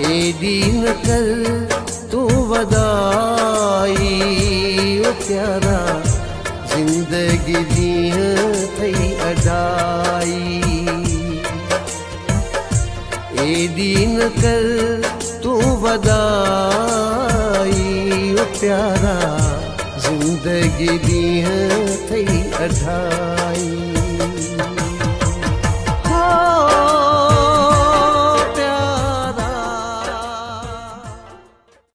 ए न कर, तू वदाई ओ प्यारा। ज़िंदगी जीअं थई अदाई ए न कर, तू वदाई ओ प्यारा। ज़िंदगी जीअं थई अदाई